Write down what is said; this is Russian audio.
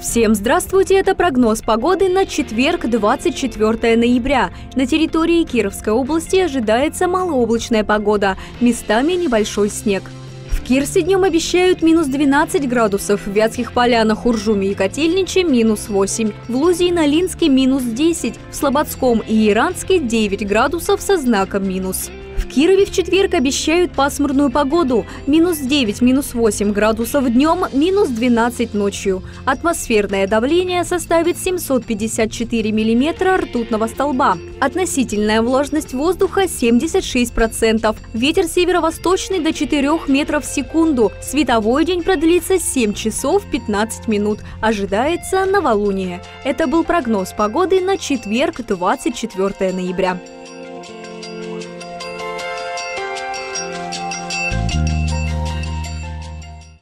Всем здравствуйте! Это прогноз погоды на четверг, 24 ноября. На территории Кировской области ожидается малооблачная погода, местами небольшой снег. В Кирсе днем обещают минус 12 градусов, в Вятских полянах, Уржуме и Котельниче минус 8, в Лузе и Налинске минус 10, в Слободском и Иранске 9 градусов со знаком минус. Кирове в четверг обещают пасмурную погоду. Минус 9, минус 8 градусов днем, минус 12 ночью. Атмосферное давление составит 754 миллиметра ртутного столба. Относительная влажность воздуха 76%. Ветер северо-восточный до 4 метров в секунду. Световой день продлится 7 часов 15 минут. Ожидается новолуние. Это был прогноз погоды на четверг, 24 ноября.